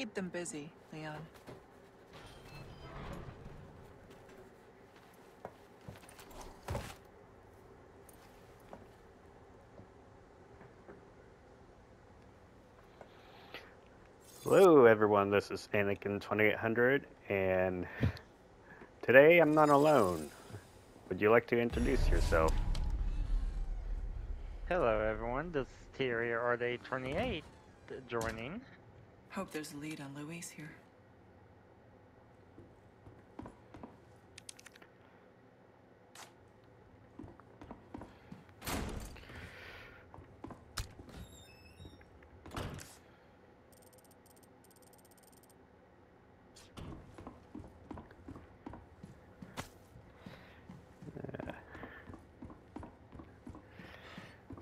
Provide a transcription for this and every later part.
Keep them busy, Leon. Hello everyone, this is Anakin2800 and today I'm not alone. Would you like to introduce yourself? Hello everyone, this is Thierry RD28 joining. Hope there's a lead on Luis here.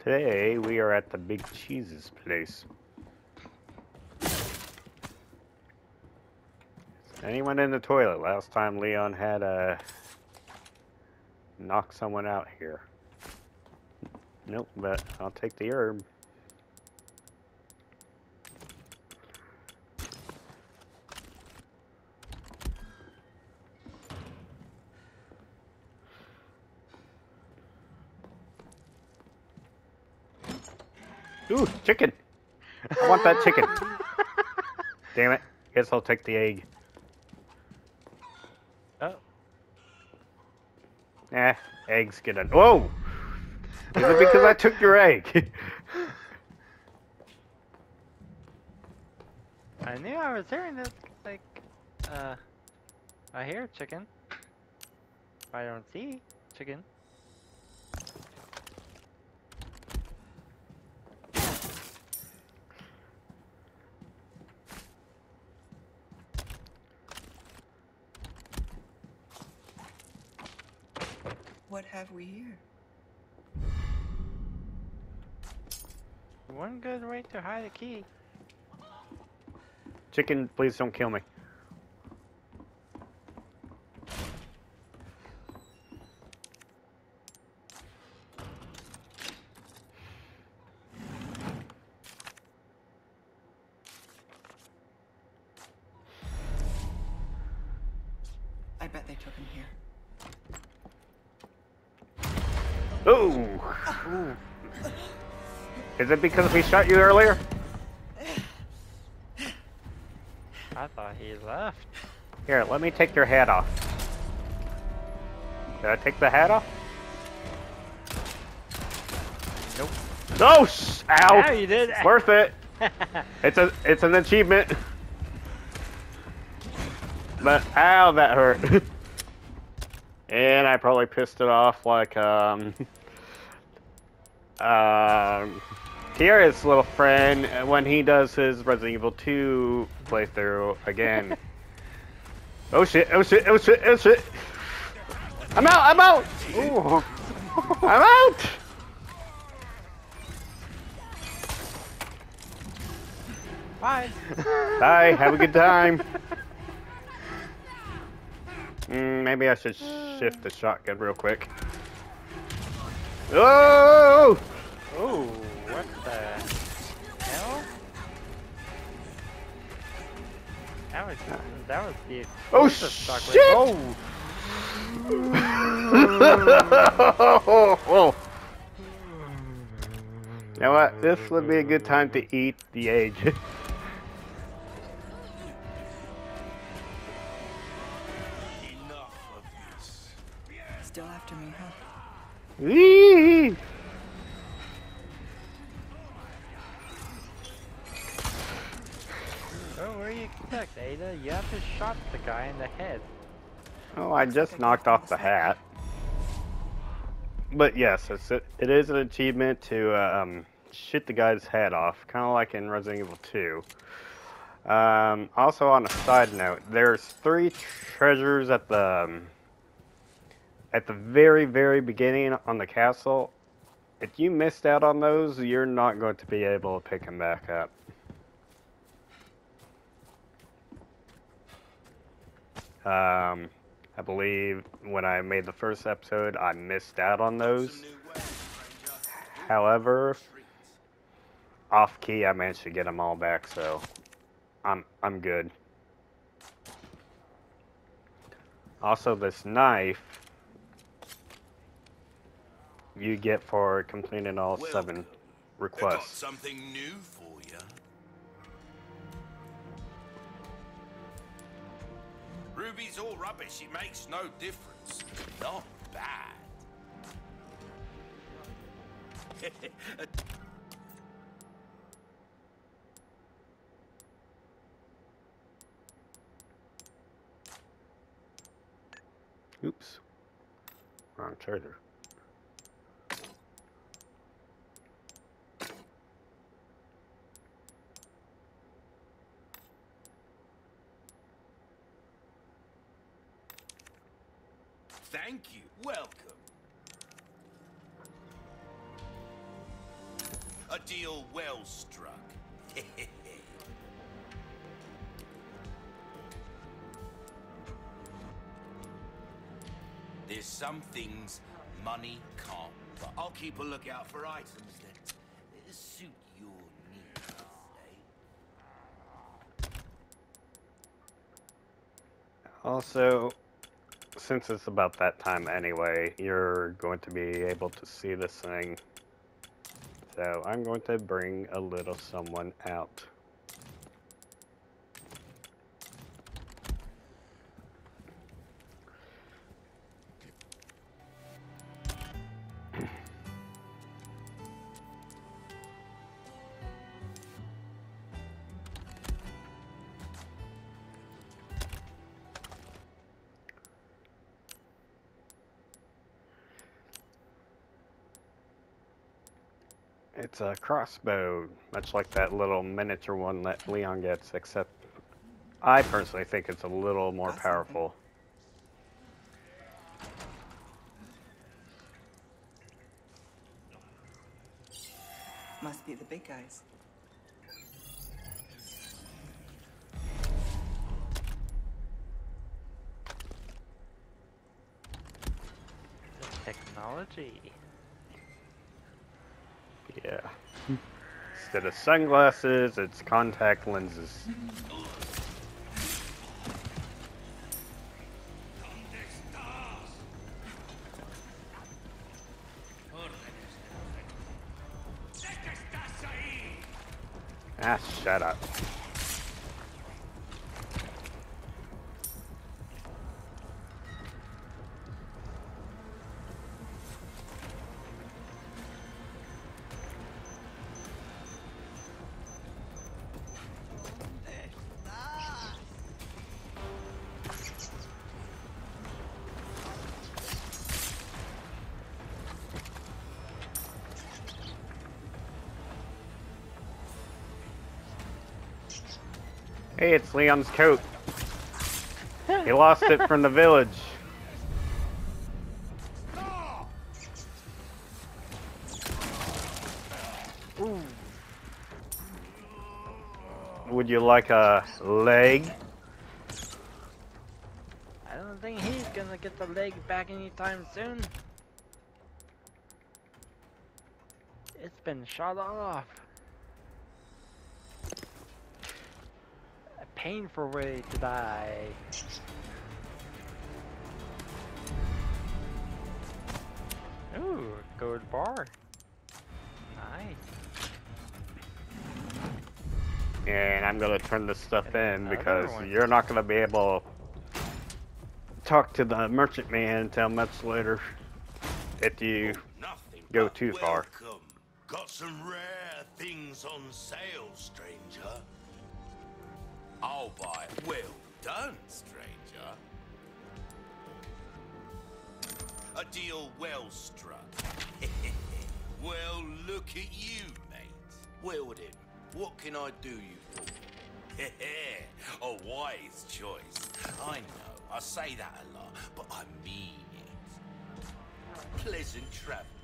Today we are at the Big Cheese's place. Anyone in the toilet? Last time Leon had uh, knock someone out here. Nope, but I'll take the herb. Ooh, chicken! I want that chicken. Damn it. Guess I'll take the egg. Eh, eggs get in. Whoa! Is it because I took your egg? I knew I was hearing this. Like, uh, I hear chicken. I don't see chicken. Have we here? One good way to hide a key. Chicken, please don't kill me. I bet they took him here. Ooh! Is it because we shot you earlier? I thought he left. Here, let me take your hat off. Did I take the hat off? Nope. No! sh- Ow! Yeah, you did. Worth it. It's a it's an achievement. But ow, that hurt. and I probably pissed it off like um um Tierra's little friend uh, when he does his Resident Evil 2 playthrough again. oh shit! Oh shit! Oh shit! Oh shit! I'm out! I'm out! Ooh. I'm out! Bye. Bye. Have a good time. Mm, maybe I should shift the shotgun real quick. Oh! Oh, what the hell? That was that was the Oh, closest shockwave- shit! Oh, oh! You know what? This would be a good time to eat the egg. Still after me, huh? Ada? You have to shot the guy in the head. Oh, I just knocked off the hat. But yes, it's it is an achievement to um, shit the guy's head off, kind of like in Resident Evil 2. Um, also, on a side note, there's three treasures at the um, at the very, very beginning on the castle. If you missed out on those, you're not going to be able to pick them back up. Um, I believe when I made the first episode, I missed out on those. However, off key, I managed to get them all back, so I'm I'm good. Also, this knife you get for completing all seven Welcome. I've requests. Ruby's all rubbish. It makes no difference. Not bad. Oops. Wrong charger. Thank you. Welcome. A deal well struck. There's some things money can't, but I'll keep a lookout for items that suit your needs, eh? Also, since it's about that time anyway, you're going to be able to see this thing. So I'm going to bring a little someone out. It's a crossbow, much like that little miniature one that Leon gets, except I personally think it's a little more Got something. powerful. Must be the big guys. The technology. Yeah. Instead of sunglasses, it's contact lenses. It's Leon's coat. He lost it from the village. Would you like a leg? I don't think he's gonna get the leg back anytime soon. It's been shot off. Painful way to die. Ooh, gold bar. Nice. And I'm gonna turn this stuff And in because one. you're not gonna be able to talk to the merchant man until much later. If you oh, Nothing go but too far. welcome. Got some rare things on sale, stranger. I'll buy it. Well done, stranger. A deal well struck. well, look at you, mate. Well then, what can I do you for? a wise choice. I know, I say that a lot, but I mean it. Pleasant travels.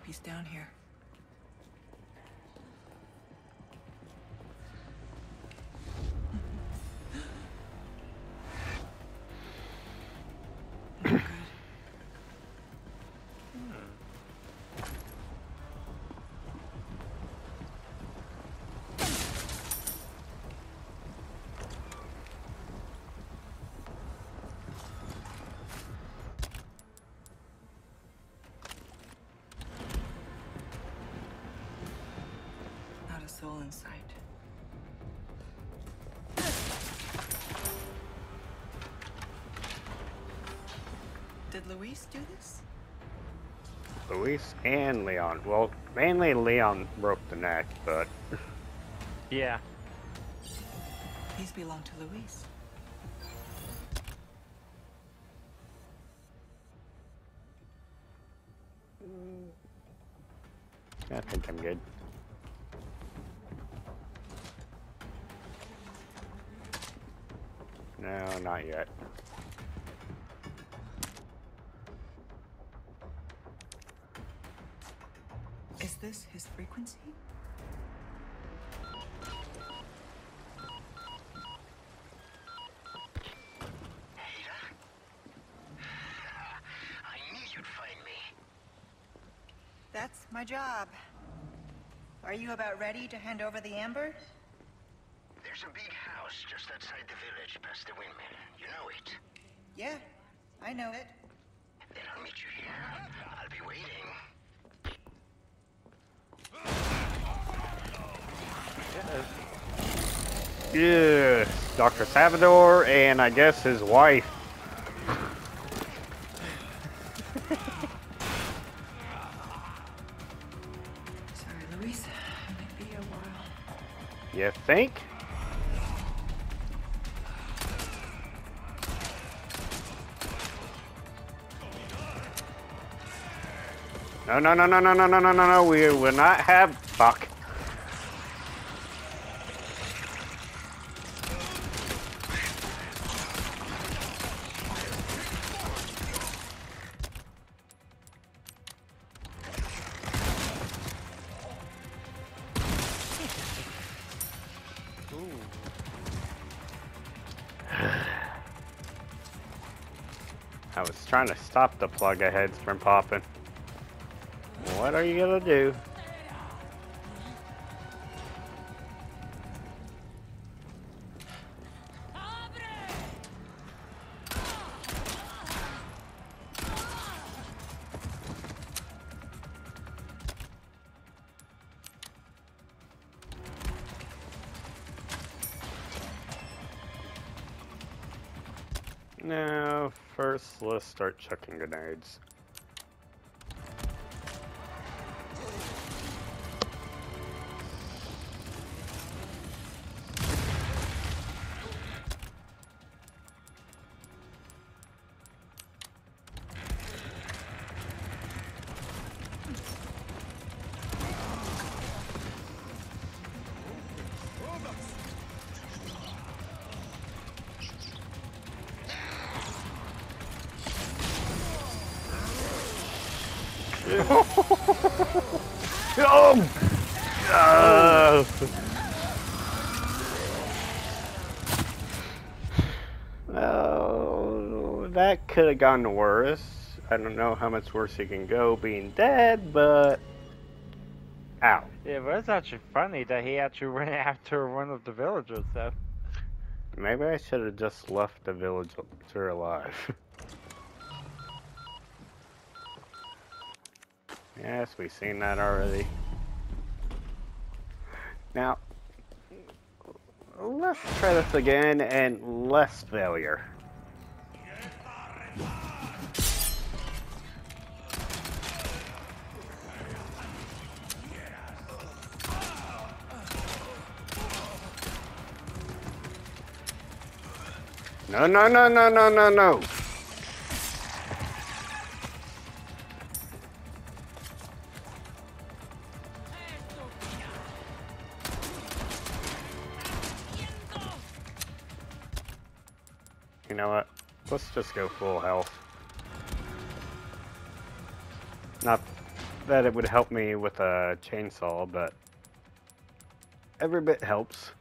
Hope he's down here. Did Luis do this? Luis and Leon. Well, mainly Leon broke the neck, but Yeah. These belong to Luis. I think I'm good. No, not yet. This his frequency? I knew you'd find me. That's my job. Are you about ready to hand over the amber? There's a big house just outside the village past the windmill. You know it. Yeah, I know it. Then I'll meet you here. I'll be waiting. Yes, Dr. Salvador and I guess his wife. Sorry, Luis. It might be a while. You think? No, no, no, no, no, no, no, no, no, no. We will not have. Fuck. Trying to stop the Plaga heads from popping. What are you gonna do? Let's start chucking grenades. Oh! Uh, oh, that could have gone worse. I don't know how much worse he can go being dead, but. Ow. It was actually funny that he actually went after one of the villagers, though. Maybe I should have just left the villager alive. yes, we've seen that already. Now, let's try this again and less failure. No, no, no, no, no, no, no. Know what? Let's just go full health. Not that it would help me with a chainsaw, but every bit helps.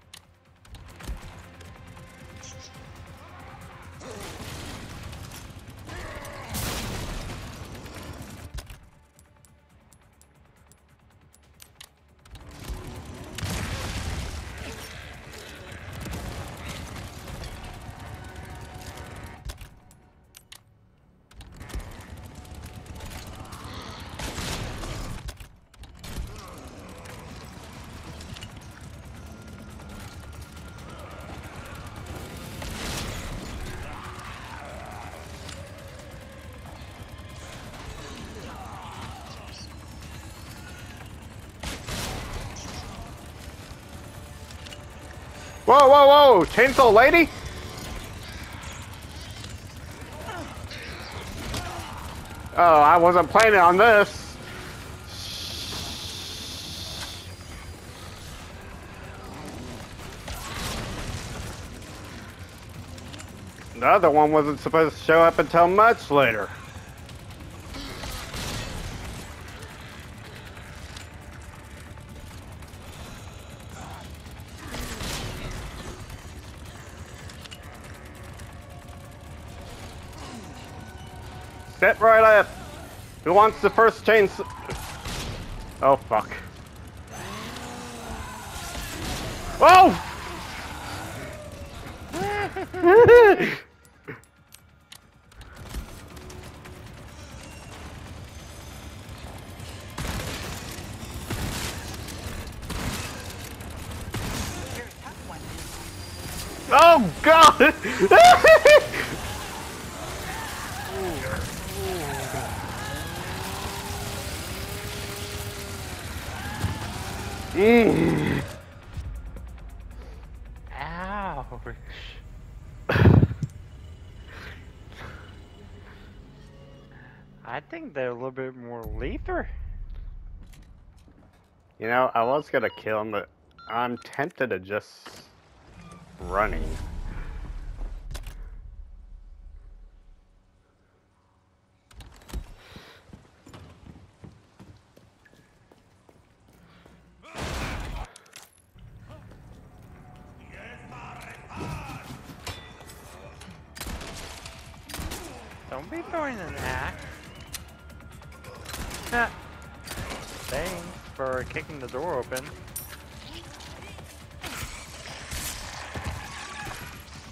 Whoa, whoa, whoa! Chainsaw lady? Oh, I wasn't planning on this. The other one wasn't supposed to show up until much later. Who wants the first chainsaw? Oh, fuck. Oh! Oh, God! they're a little bit more lethal. You know, I was gonna kill him, but I'm tempted to just running.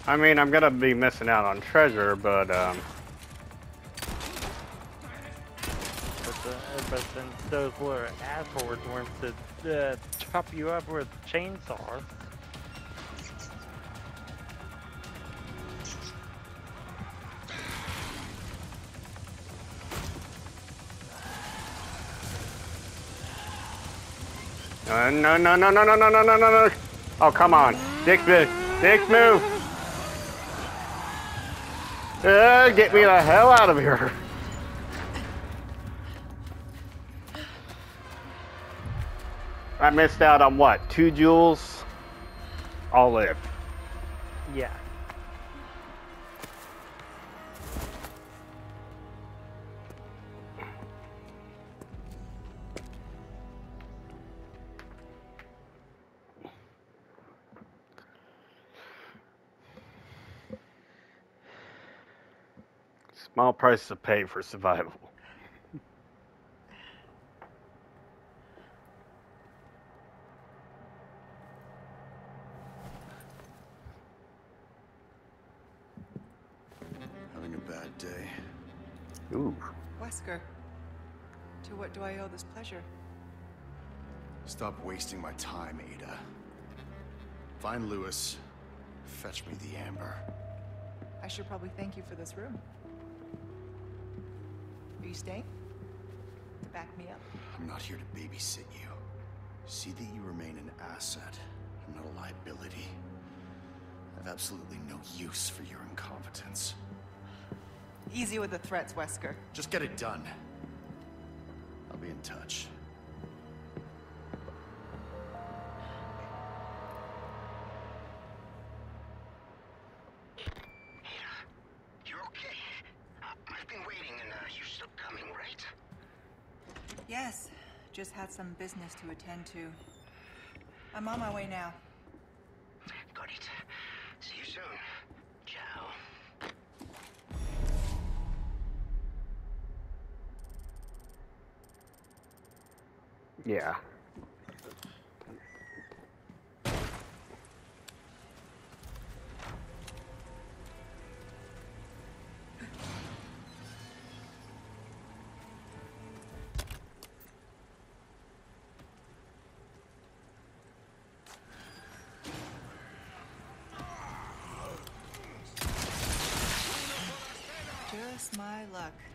I mean, I'm gonna be missing out on treasure, but um, But, the, but since those were assholes wants to uh, chop you up with chainsaws. uh, no, no, no, no, no, no, no, no, no, no. Oh, come on, Dick, move, Dick, move. Uh, get me the hell out of here. I missed out on what? Two jewels? I'll live. Yeah. Small price to pay for survival. Having a bad day. Ooh. Wesker, to what do I owe this pleasure? Stop wasting my time, Ada. Find Luis. Fetch me the amber. I should probably thank you for this room. Are you staying? To back me up? I'm not here to babysit you. See that you remain an asset, and not a liability. I have absolutely no use for your incompetence. Easy with the threats, Wesker. Just get it done. I'll be in touch. Just had some business to attend to. I'm on my way now. Got it. See you soon. Ciao. Yeah.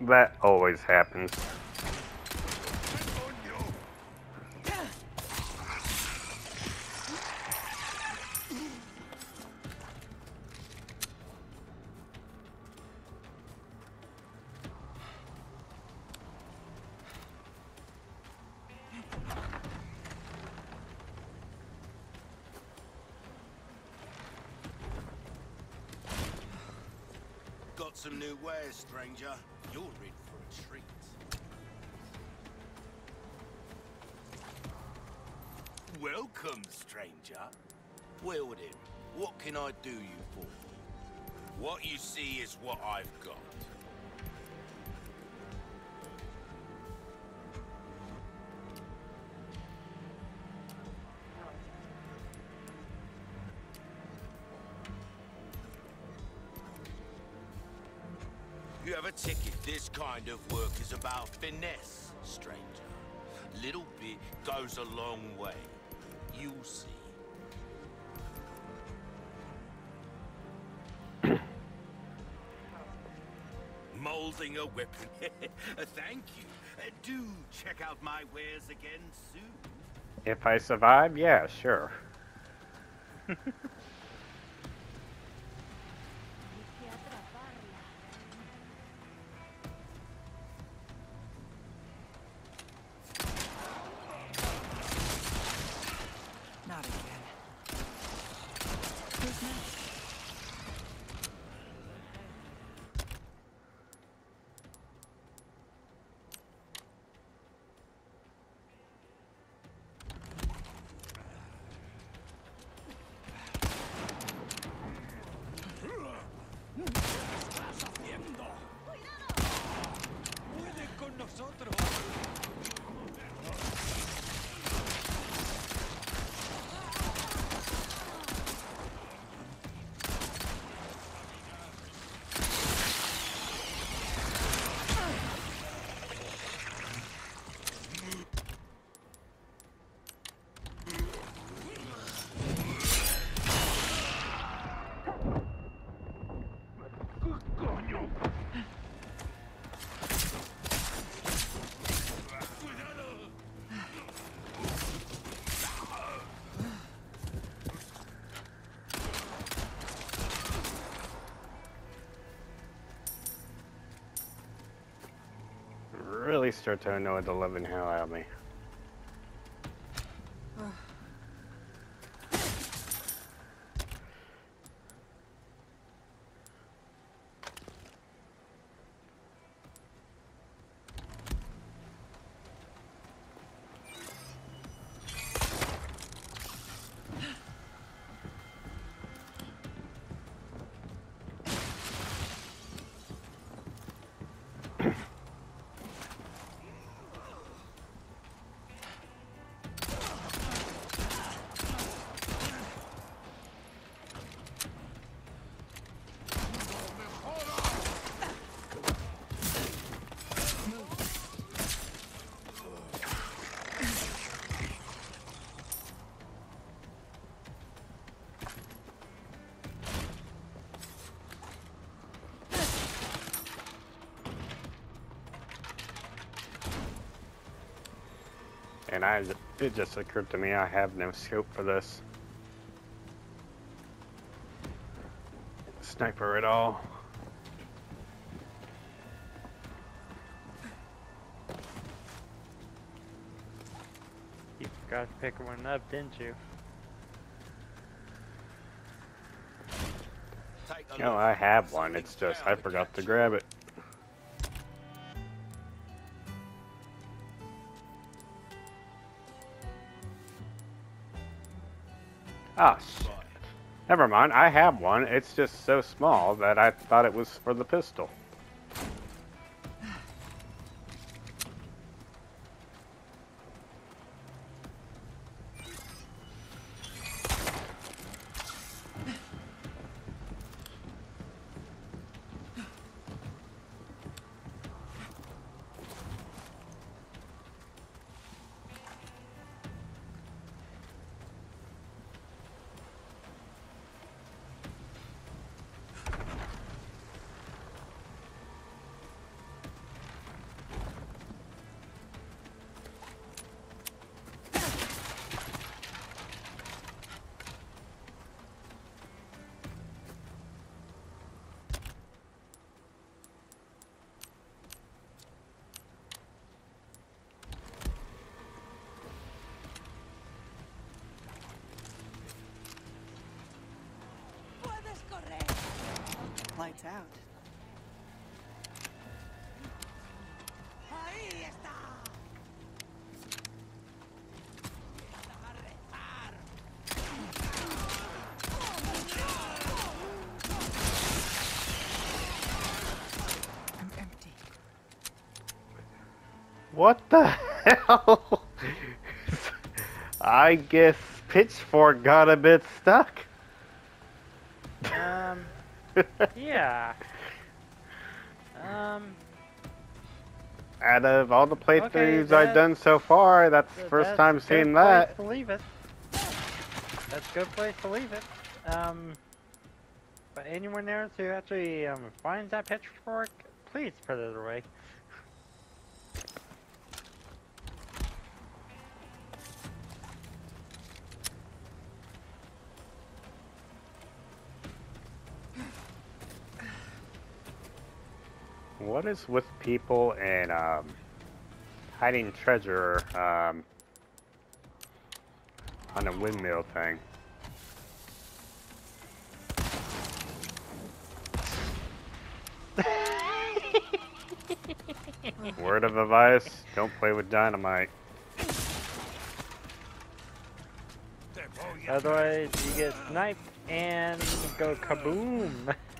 That always happens. Some new wares, stranger. You're in for a treat. Welcome, stranger. Wielding, what can I do you for? What you see is what I've got. Kind of work is about finesse, stranger. Little bit goes a long way. You'll see. Molding a weapon. Thank you. Uh, do check out my wares again soon. If I survive, yeah, sure. Really start to annoy the living hell out of me. It just occurred to me I have no scope for this. Sniper at all. You forgot to pick one up, didn't you? No. I have one. It's just I forgot to grab it. Right. Never mind, I have one. It's just so small that I thought it was for the pistol. Lights out. I'm empty. What the hell? I guess Pitchfork got a bit stuck. Yeah. Um, Out of all the playthroughs Okay, I've done so far, that's the th- first that's time a good seeing place that. To leave it. That's a good place to leave it. Um, but anyone there who actually um, finds that pitchfork, please put it away. What is with people and um, hiding treasure um, on a windmill thing? Word of advice: Don't play with dynamite. Otherwise, you get sniped and go kaboom.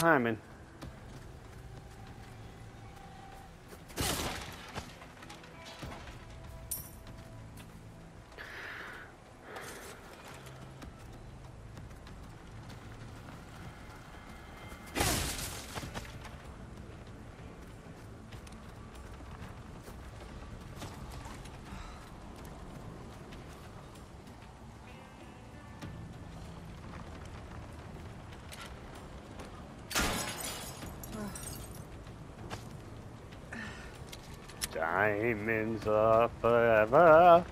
Still got Diamonds are forever.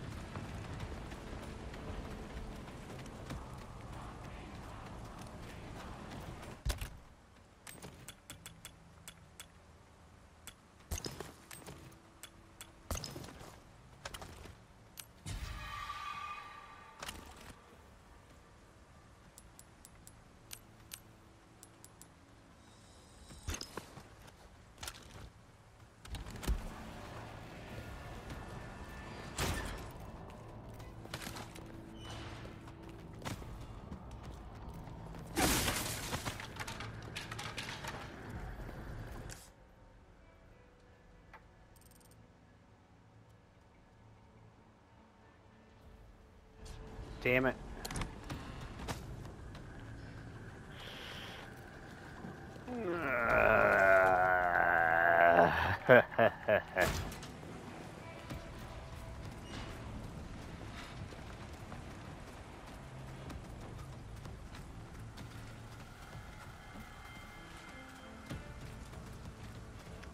Damn it.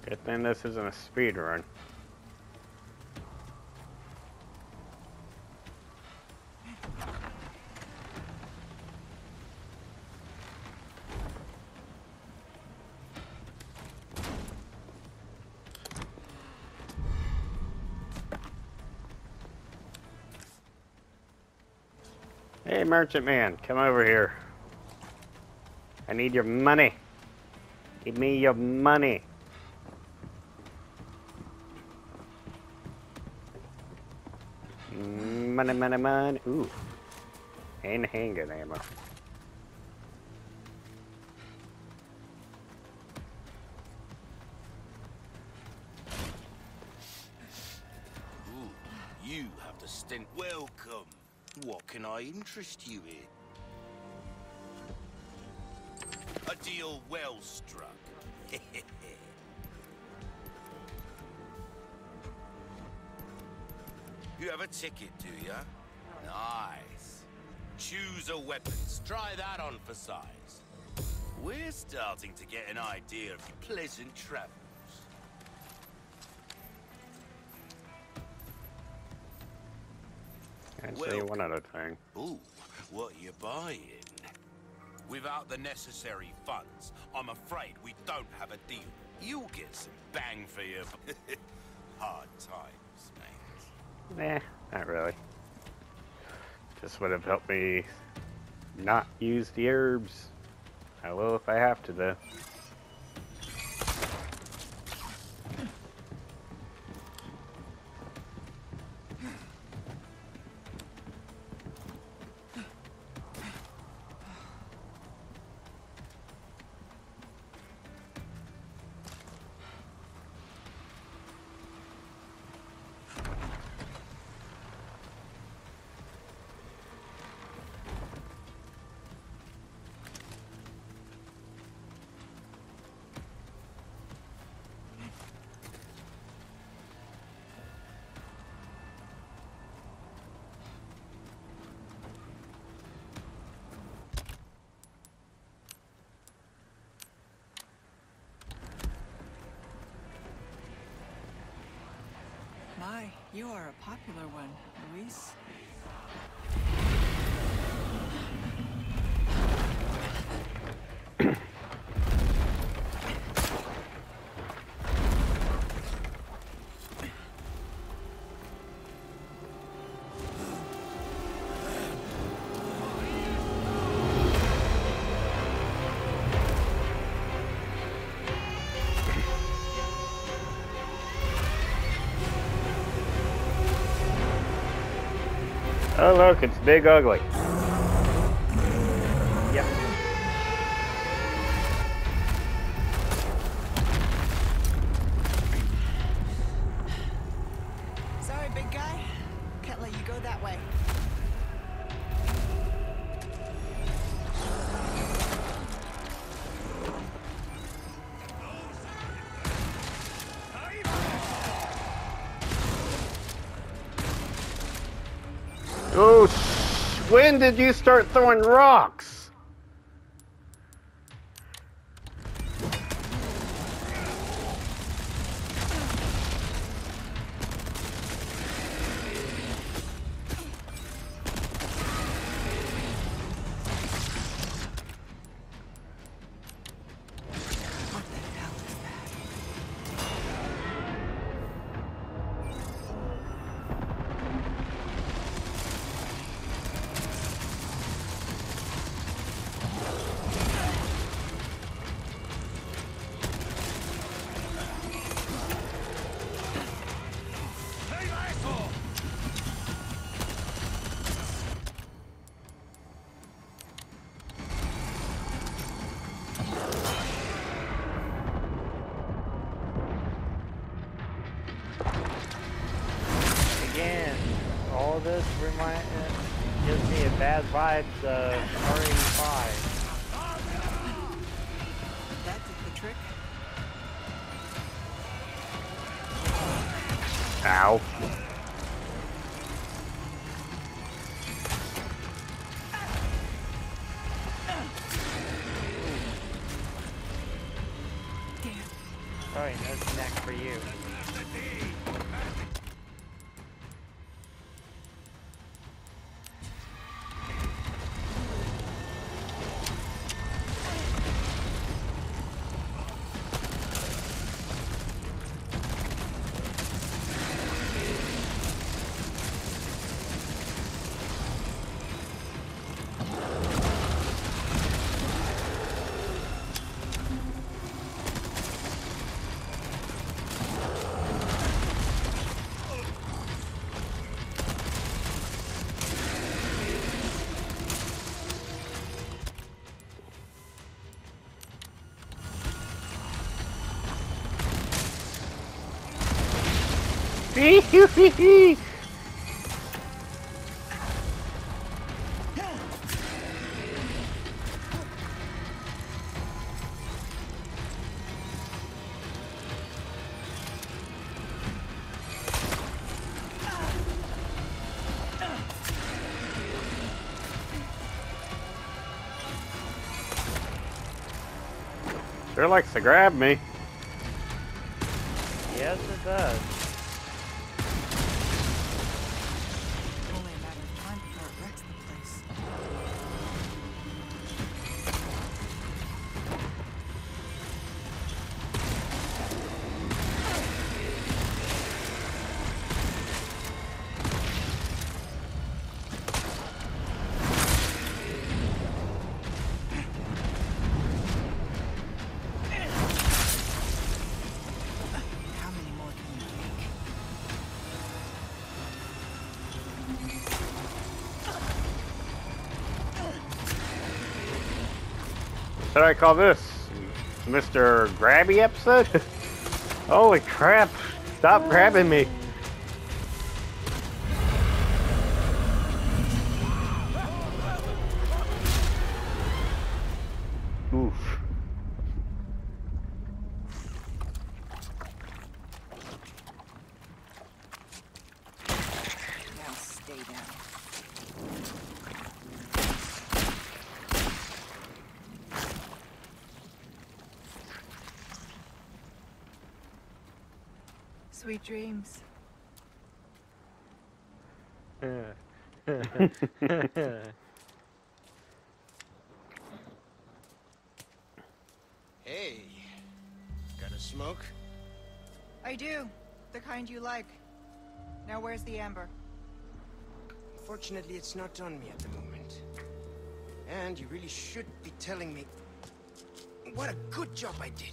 Good thing this isn't a speed run. Merchant man, come over here. I need your money. Give me your money. Money, money, money. Ooh. And handgun ammo. Interest you in? A deal well struck. you have a ticket, do ya? Nice. Choose a weapon. Try that on for size. We're starting to get an idea of your pleasant travels. Can I say Well- one other thing? Ooh, what are you buying? Without the necessary funds, I'm afraid we don't have a deal. You'll get some bang for your hard times, mate. Nah, not really. Just would have helped me not use the herbs. I will if I have to, though. You are a popular one, Luis. Oh, look, it's Big Ugly. Oh, when did you start throwing rocks? Ow. Sure likes to grab me. Yes, it does. Should I call this Mr. Grabby episode? Holy crap! Stop grabbing me. Oof. Now stay down. Sweet dreams. Hey, got a smoke? I do. The kind you like. Now where's the amber? Fortunately, it's not on me at the moment. And you really should be telling me what a good job I did.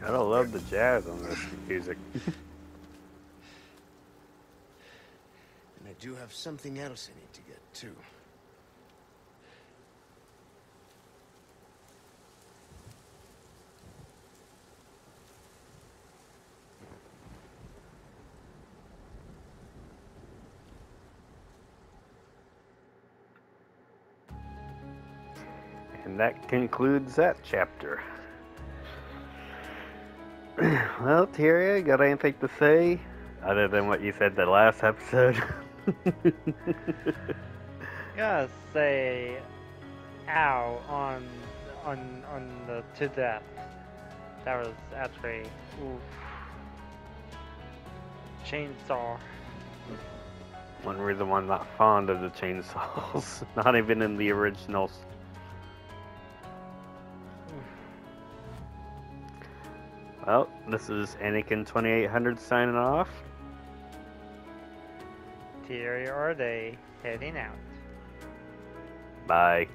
Gotta love the jazz on this music. And I do have something else I need to get, too. And that concludes that chapter. well, Tyria, got anything to say other than what you said the last episode? Gotta say, ow on on on the to death. That was actually oof. Chainsaw. One reason why I'm not fond of the chainsaws. not even in the originals. Well, this is Anakin 2800 signing off. Tyria are they heading out? Bye.